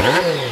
Bye.